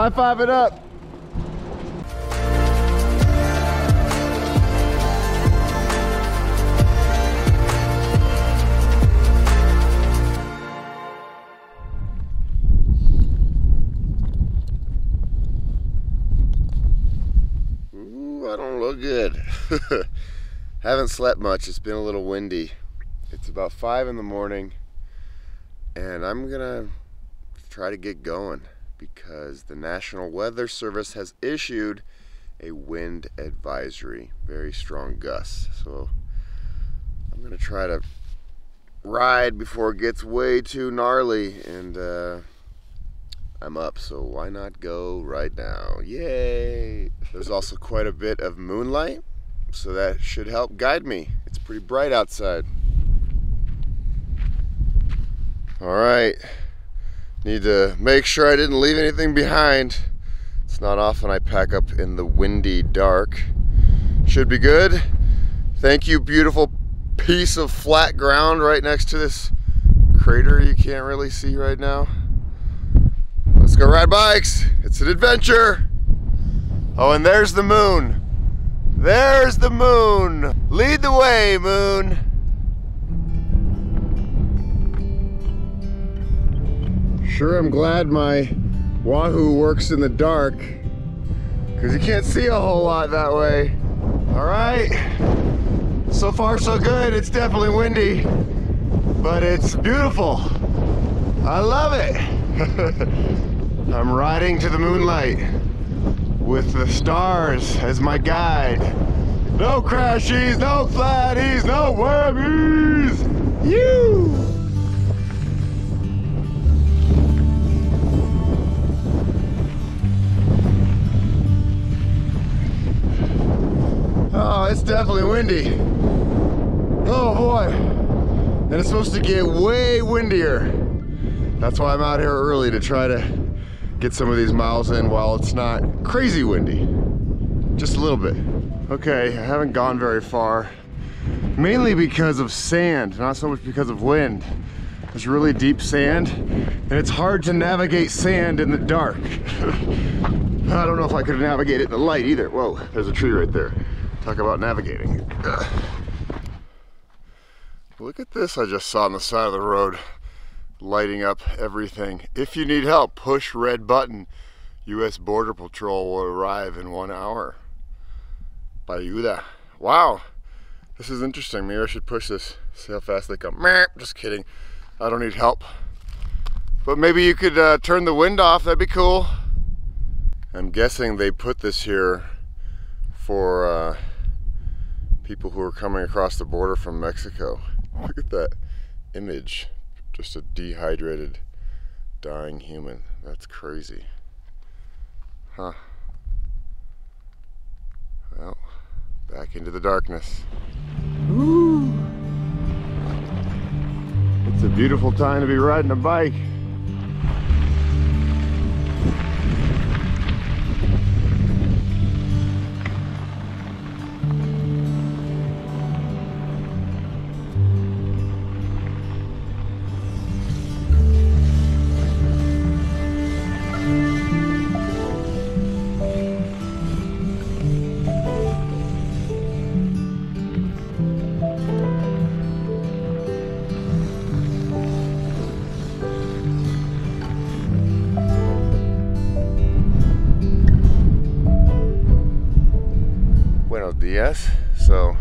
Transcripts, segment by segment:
High five it up. Ooh, I don't look good. Haven't slept much. It's been a little windy. It's about five in the morning, and I'm gonna try to get going because the National Weather Service has issued a wind advisory, very strong gusts. So I'm gonna try to ride before it gets way too gnarly, and uh, I'm up, so why not go right now? Yay! There's also quite a bit of moonlight, so that should help guide me. It's pretty bright outside. All right, need to make sure I didn't leave anything behind. It's not often I pack up in the windy dark. Should be good. Thank you, beautiful piece of flat ground right next to this crater you can't really see right now. Let's go ride bikes. It's an adventure. Oh, and there's the moon. There's the moon. Lead the way, moon. Sure, I'm glad my Wahoo works in the dark because you can't see a whole lot that way. All right. So far, so good. It's definitely windy, but it's beautiful. I love it. I'm riding to the moonlight with the stars as my guide. No crashies, no flatties, no wormies. You. Oh, it's definitely windy. Oh boy. And it's supposed to get way windier. That's why I'm out here early to try to get some of these miles in while it's not crazy windy. Just a little bit. Okay, I haven't gone very far. Mainly because of sand, not so much because of wind. It's really deep sand, and it's hard to navigate sand in the dark. I don't know if I could navigate it in the light either. Whoa, there's a tree right there. Talk about navigating. Ugh. Look at this I just saw on the side of the road lighting up everything. If you need help, push red button. U.S. Border Patrol will arrive in one hour. Bayuda. Wow, this is interesting. Maybe I should push this. See how fast they come. Just kidding. I don't need help. But maybe you could uh, turn the wind off. That'd be cool. I'm guessing they put this here for uh, people who are coming across the border from Mexico. Look at that image just a dehydrated, dying human. That's crazy. Huh. Well, back into the darkness. It's a beautiful time to be riding a bike. Dias. So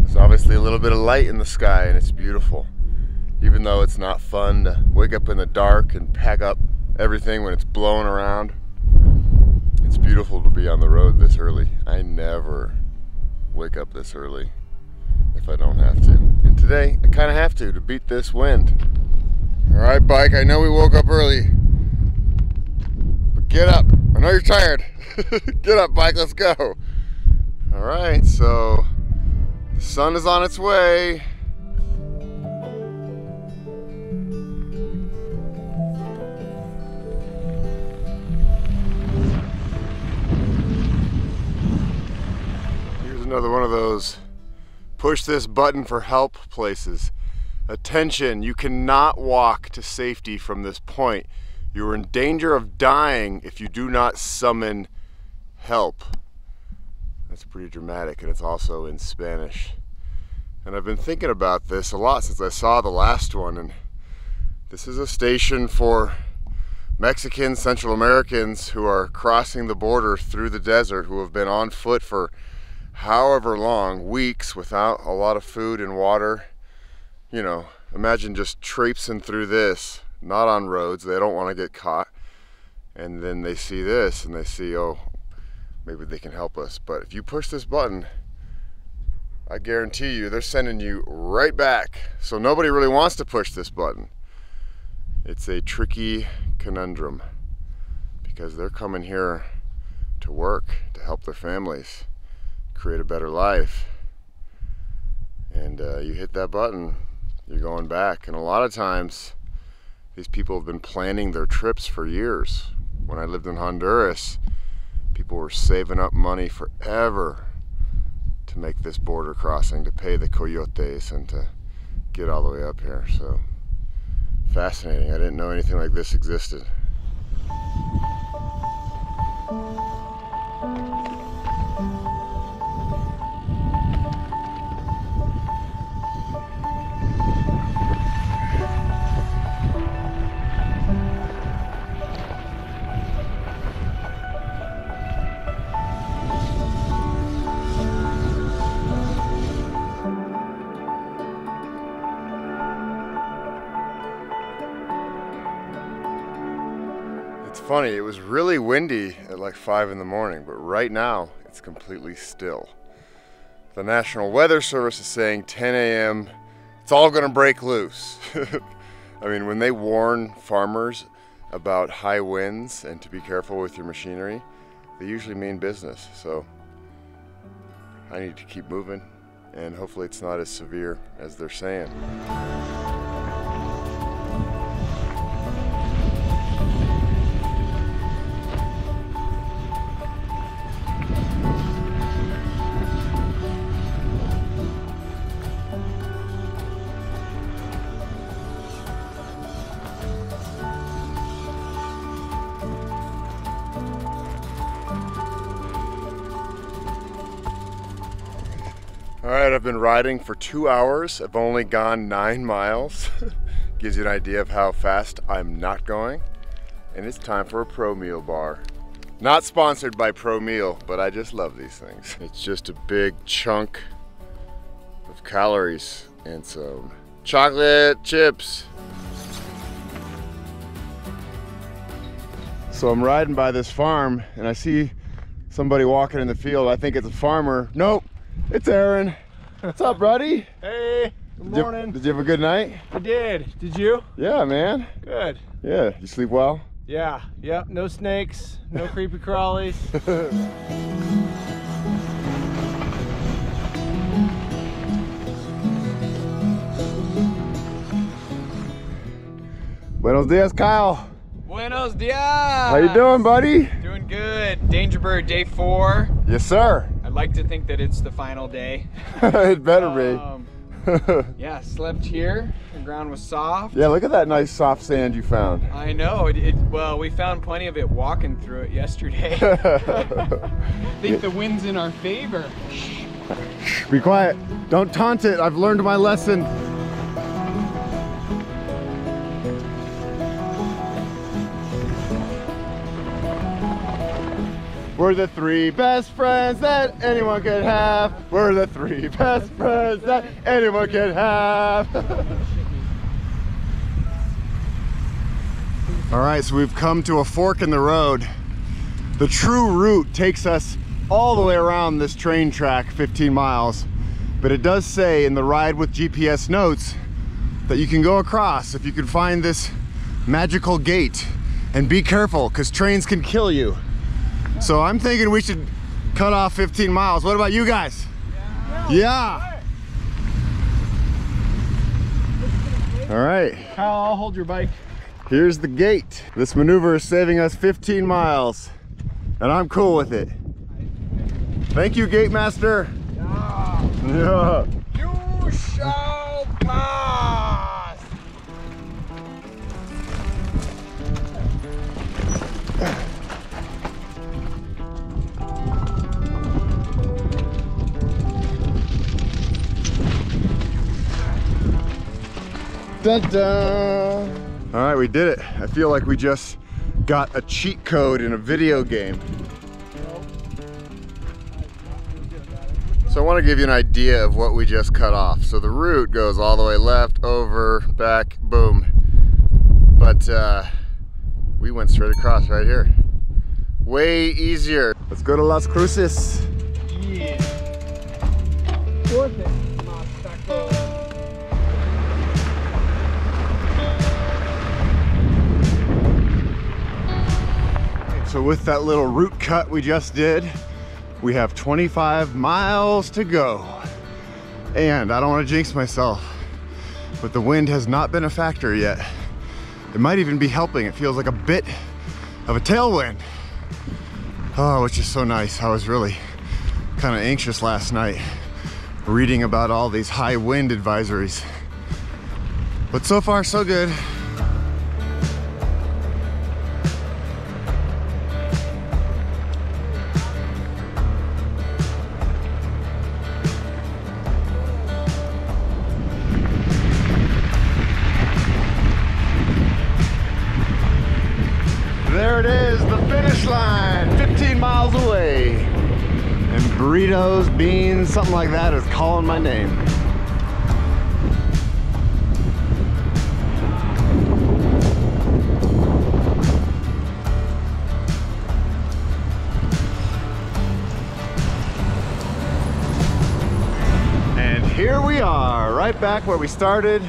there's obviously a little bit of light in the sky and it's beautiful. Even though it's not fun to wake up in the dark and pack up everything when it's blowing around. It's beautiful to be on the road this early. I never wake up this early if I don't have to. And today I kind of have to to beat this wind. All right, bike, I know we woke up early. But get up. I know you're tired. get up, bike, let's go. All right, so the sun is on its way. Here's another one of those push this button for help places. Attention, you cannot walk to safety from this point. You are in danger of dying if you do not summon help. That's pretty dramatic, and it's also in Spanish. And I've been thinking about this a lot since I saw the last one. And this is a station for Mexicans, Central Americans who are crossing the border through the desert, who have been on foot for however long, weeks, without a lot of food and water. You know, imagine just traipsing through this, not on roads, they don't want to get caught. And then they see this and they see, oh, maybe they can help us. But if you push this button, I guarantee you they're sending you right back. So nobody really wants to push this button. It's a tricky conundrum because they're coming here to work, to help their families, create a better life. And uh, you hit that button, you're going back. And a lot of times, these people have been planning their trips for years. When I lived in Honduras, people were saving up money forever to make this border crossing, to pay the coyotes and to get all the way up here. So fascinating. I didn't know anything like this existed. Funny, it was really windy at like 5 in the morning, but right now it's completely still. The National Weather Service is saying 10 a.m. it's all going to break loose. I mean, when they warn farmers about high winds and to be careful with your machinery, they usually mean business. So I need to keep moving and hopefully it's not as severe as they're saying. I've been riding for two hours. I've only gone nine miles. Gives you an idea of how fast I'm not going. And it's time for a Pro Meal bar. Not sponsored by Pro Meal, but I just love these things. It's just a big chunk of calories and some chocolate chips. So I'm riding by this farm and I see somebody walking in the field. I think it's a farmer. Nope, it's Aaron. What's up, buddy? Hey, good Did morning. You, did you have a good night? I did. Did you? Yeah, man. Good. Yeah, you sleep well? Yeah. Yep. No snakes. No creepy crawlies. Buenos dias, Kyle. Buenos dias. How you doing, buddy? Doing good. Danger Bird day four. Yes, sir. I'd like to think that it's the final day. it better Um, yeah, slept here. The ground was soft. yeah, look at that nice soft sand you found. I know. It, it, well, we found plenty of it walking through it yesterday. I think the wind's in our favor. Be quiet. Don't taunt it. I've learned my lesson. We're the three best friends that anyone could have. We're the three best friends that anyone could have. All right, so we've come to a fork in the road. The true route takes us all the way around this train track, 15 miles. But it does say in the ride with GPS notes that you can go across if you can find this magical gate. And be careful, because trains can kill you. So I'm thinking we should cut off 15 miles. What about you guys? Yeah. All right. Kyle, I'll hold your bike. Here's the gate. This maneuver is saving us 15 miles, and I'm cool with it. Thank you, Gate Master. Yeah. You shall Dun dun. All right, we did it. I feel like we just got a cheat code in a video game. So I want to give you an idea of what we just cut off. So the route goes all the way left, over, back, boom. But uh, we went straight across right here. Way easier. Let's go to Las Cruces. Yeah. So with that little route cut we just did, we have 25 miles to go. And I don't want to jinx myself, but the wind has not been a factor yet. It might even be helping. It feels like a bit of a tailwind. Oh, which is so nice. I was really kind of anxious last night reading about all these high wind advisories. But so far, so good. Burritos, beans, something like that is calling my name. And here we are, right back where we started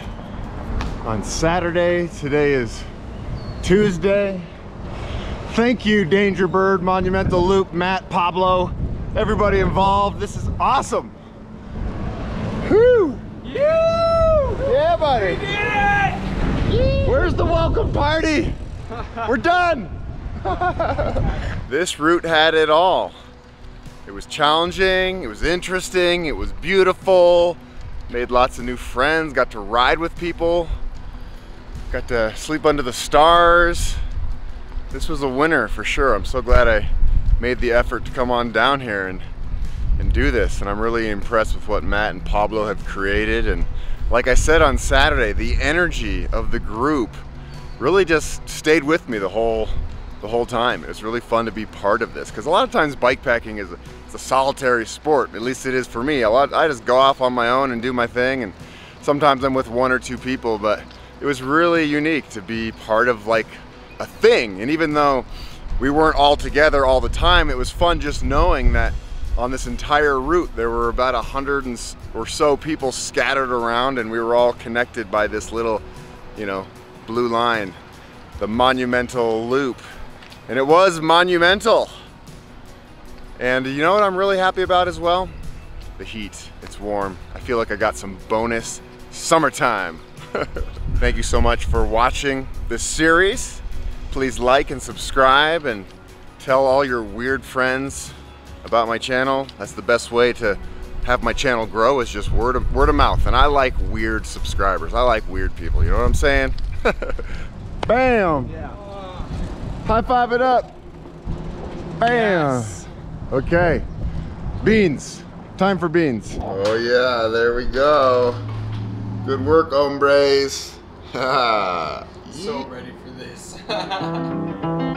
on Saturday. Today is Tuesday. Thank you, Danger Bird, Monumental Loop, Matt, Pablo, everybody involved. This is awesome. Whew! Yeah, buddy. Where's the welcome party? We're done. this route had it all. It was challenging, it was interesting, it was beautiful, made lots of new friends, got to ride with people, got to sleep under the stars. This was a winner for sure. I'm so glad I made the effort to come on down here and and do this and I'm really impressed with what Matt and Pablo have created and like I said on Saturday the energy of the group really just stayed with me the whole the whole time. It was really fun to be part of this because a lot of times bike packing is a, it's a solitary sport. At least it is for me. A lot I just go off on my own and do my thing and sometimes I'm with one or two people but it was really unique to be part of like a thing and even though we weren't all together all the time. It was fun just knowing that on this entire route there were about a hundred or so people scattered around and we were all connected by this little you know blue line the monumental loop. And it was monumental. And you know what I'm really happy about as well? The heat. It's warm. I feel like I got some bonus summertime. Thank you so much for watching this series please like and subscribe and tell all your weird friends about my channel. That's the best way to have my channel grow is just word of, word of mouth. And I like weird subscribers. I like weird people. You know what I'm saying? Bam! Yeah. High five it up. Bam! Yes. Okay. Beans. Time for beans. Oh yeah, there we go. Good work, hombres. so ready for this.